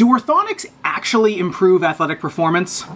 Do orthotics actually improve athletic performance?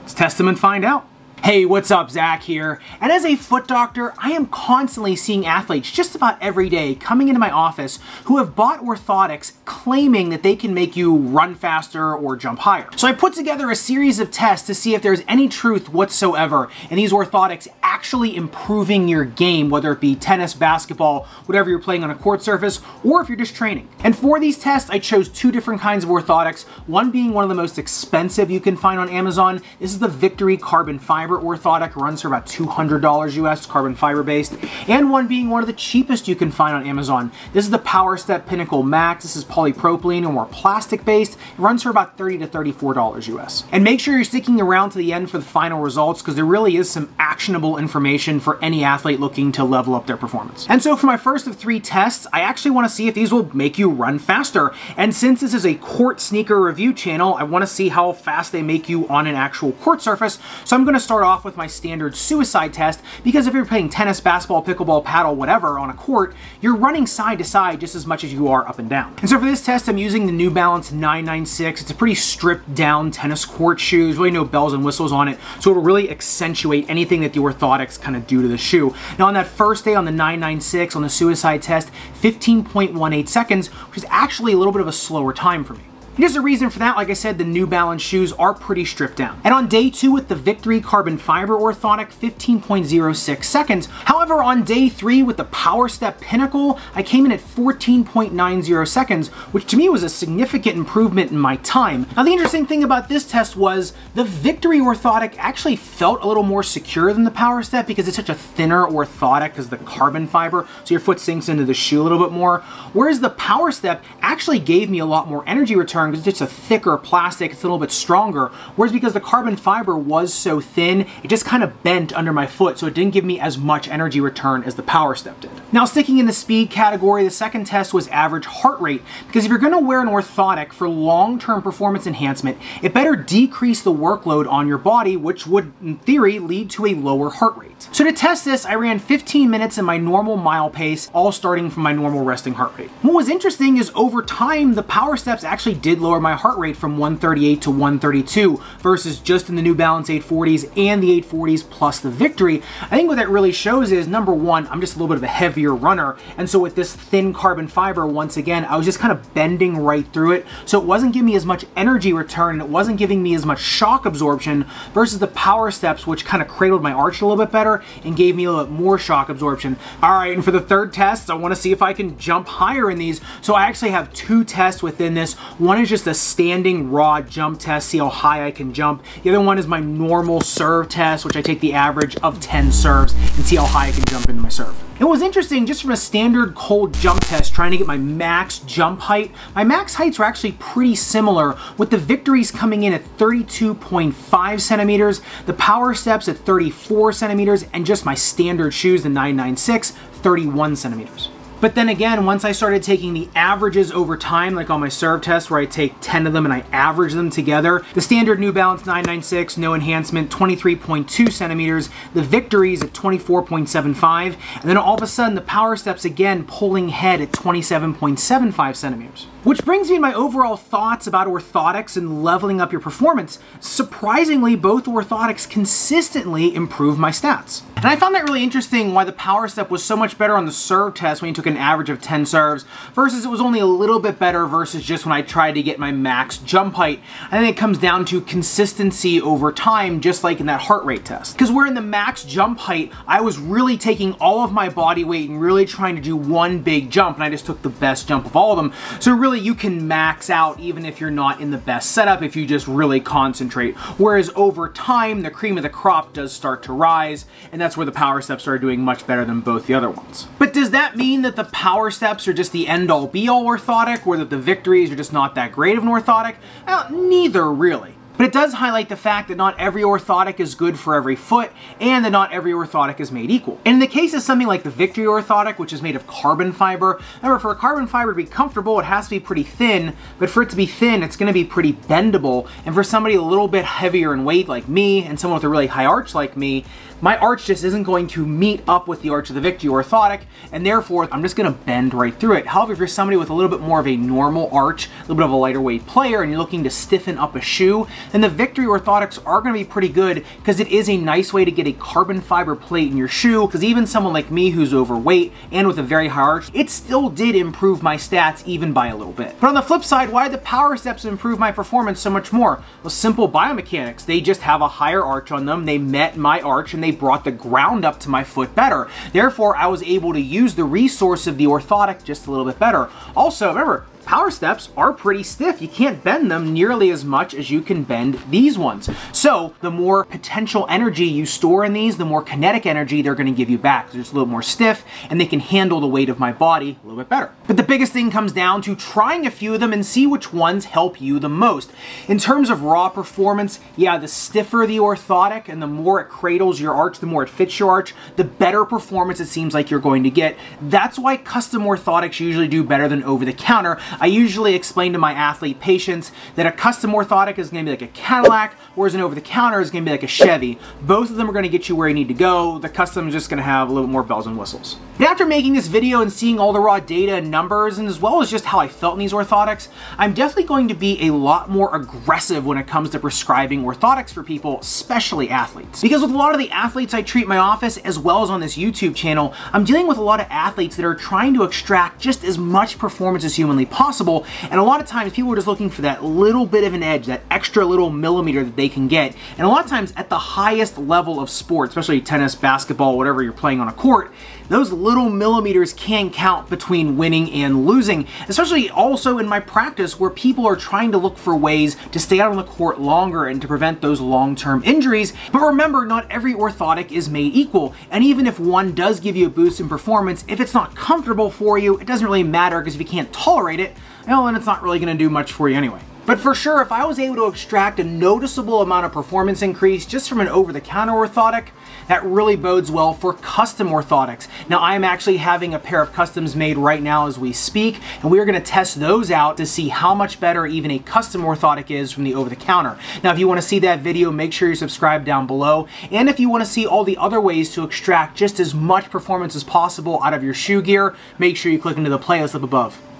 Let's test them and find out. Hey, what's up? Zach here. And as a foot doctor, I am constantly seeing athletes just about every day coming into my office who have bought orthotics claiming that they can make you run faster or jump higher. So I put together a series of tests to see if there's any truth whatsoever in these orthotics actually improving your game, whether it be tennis, basketball, whatever you're playing on a court surface, or if you're just training. And for these tests, I chose two different kinds of orthotics, one being one of the most expensive you can find on Amazon. This is the VKTRY Carbon Fiber fiber orthotic runs for about $200 US, carbon fiber based, and one being one of the cheapest you can find on Amazon. This is the PowerStep Pinnacle Max. This is polypropylene or more plastic based. It runs for about 30 to $34 US. And make sure you're sticking around to the end for the final results because there really is some actionable information for any athlete looking to level up their performance. And so for my first of three tests, I actually want to see if these will make you run faster. And since this is a court sneaker review channel, I want to see how fast they make you on an actual court surface. So I'm going to start start off with my standard suicide test because if you're playing tennis, basketball, pickleball, paddle, whatever on a court, you're running side to side just as much as you are up and down. And so for this test, I'm using the New Balance 996. It's a pretty stripped down tennis court shoe. There's really no bells and whistles on it, so it'll really accentuate anything that the orthotics kind of do to the shoe. Now on that first day on the 996, on the suicide test, 15.18 seconds, which is actually a little bit of a slower time for me. Here's a reason for that. Like I said, the New Balance shoes are pretty stripped down. And on day two with the VKTRY Carbon Fiber Orthotic, 15.06 seconds. However, on day three with the Power Step Pinnacle, I came in at 14.90 seconds, which to me was a significant improvement in my time. Now, the interesting thing about this test was the VKTRY Orthotic actually felt a little more secure than the Power Step because it's such a thinner orthotic because the carbon fiber, so your foot sinks into the shoe a little bit more. Whereas the Power Step actually gave me a lot more energy return because it's just a thicker plastic, it's a little bit stronger. Whereas because the carbon fiber was so thin, it just kind of bent under my foot, so it didn't give me as much energy return as the Power Step did. Now sticking in the speed category, the second test was average heart rate, because if you're gonna wear an orthotic for long-term performance enhancement, it better decrease the workload on your body, which would, in theory, lead to a lower heart rate. So to test this, I ran 15 minutes in my normal mile pace, all starting from my normal resting heart rate. What was interesting is over time, the Power Steps actually did did lower my heart rate from 138 to 132 versus just in the New Balance 840s and the 840s plus the VKTRY. I think what that really shows is number one, I'm just a little bit of a heavier runner. And so with this thin carbon fiber, once again, I was just kind of bending right through it. So it wasn't giving me as much energy return and it wasn't giving me as much shock absorption versus the power steps, which kind of cradled my arch a little bit better and gave me a little bit more shock absorption. All right, and for the third test, I want to see if I can jump higher in these. So I actually have two tests within this. One is is just a standing raw jump test, see how high I can jump. The other one is my normal serve test, which I take the average of 10 serves and see how high I can jump into my serve. It was interesting just from a standard cold jump test trying to get my max jump height. My max heights were actually pretty similar with the VKTRYs coming in at 32.5 centimeters, the power steps at 34 centimeters, and just my standard shoes, the 996, 31 centimeters. But then again, once I started taking the averages over time, like on my serve test where I take 10 of them and I average them together, the standard New Balance 996, no enhancement, 23.2 centimeters, the VKTRY is at 24.75, and then all of a sudden the power steps again pulling head at 27.75 centimeters. Which brings me to my overall thoughts about orthotics and leveling up your performance. Surprisingly, both orthotics consistently improve my stats. And I found that really interesting why the power step was so much better on the serve test when you took an average of 10 serves versus it was only a little bit better versus just when I tried to get my max jump height. I think it comes down to consistency over time, just like in that heart rate test. Because where in the max jump height, I was really taking all of my body weight and really trying to do one big jump, and I just took the best jump of all of them. So really you can max out even if you're not in the best setup if you just really concentrate. Whereas over time, the cream of the crop does start to rise, and that's where the power steps are doing much better than both the other ones. But does that mean that the power steps are just the end-all be-all orthotic, or that the VKTRYs are just not that great of an orthotic? Well, neither really. But it does highlight the fact that not every orthotic is good for every foot, and that not every orthotic is made equal. And in the case of something like the VKTRY orthotic, which is made of carbon fiber, remember for a carbon fiber to be comfortable, it has to be pretty thin, but for it to be thin, it's gonna be pretty bendable. And for somebody a little bit heavier in weight like me, and someone with a really high arch like me, my arch just isn't going to meet up with the arch of the VKTRY orthotic, and therefore I'm just gonna bend right through it. However, if you're somebody with a little bit more of a normal arch, a little bit of a lighter weight player, and you're looking to stiffen up a shoe, then the VKTRY orthotics are gonna be pretty good because it is a nice way to get a carbon fiber plate in your shoe, because even someone like me who's overweight and with a very high arch, it still did improve my stats even by a little bit. But on the flip side, why did the power steps improve my performance so much more? Well, simple biomechanics. They just have a higher arch on them. They met my arch and they brought the ground up to my foot better. Therefore, I was able to use the resource of the orthotic just a little bit better. Also, remember, power steps are pretty stiff. You can't bend them nearly as much as you can bend these ones. So the more potential energy you store in these, the more kinetic energy they're gonna give you back. They're just a little more stiff and they can handle the weight of my body a little bit better. But the biggest thing comes down to trying a few of them and see which ones help you the most. In terms of raw performance, yeah, the stiffer the orthotic and the more it cradles your arch, the more it fits your arch, the better performance it seems like you're going to get. That's why custom orthotics usually do better than over the counter. I usually explain to my athlete patients that a custom orthotic is going to be like a Cadillac, whereas an over-the-counter is going to be like a Chevy. Both of them are going to get you where you need to go. The custom is just going to have a little bit more bells and whistles. And after making this video and seeing all the raw data and numbers, and as well as just how I felt in these orthotics, I'm definitely going to be a lot more aggressive when it comes to prescribing orthotics for people, especially athletes. Because with a lot of the athletes I treat in my office, as well as on this YouTube channel, I'm dealing with a lot of athletes that are trying to extract just as much performance as humanly possible possible. And a lot of times people are just looking for that little bit of an edge, that extra little millimeter that they can get. And a lot of times at the highest level of sport, especially tennis, basketball, whatever you're playing on a court, those little millimeters can count between winning and losing, especially also in my practice where people are trying to look for ways to stay out on the court longer and to prevent those long-term injuries. But remember, not every orthotic is made equal, and even if one does give you a boost in performance, if it's not comfortable for you, it doesn't really matter because if you can't tolerate it, Oh, well, then it's not really going to do much for you anyway. But for sure, if I was able to extract a noticeable amount of performance increase just from an over-the-counter orthotic, that really bodes well for custom orthotics. Now, I'm actually having a pair of customs made right now as we speak, and we are gonna test those out to see how much better even a custom orthotic is from the over-the-counter. Now, if you wanna see that video, make sure you subscribe down below. And if you wanna see all the other ways to extract just as much performance as possible out of your shoe gear, make sure you click into the playlist up above.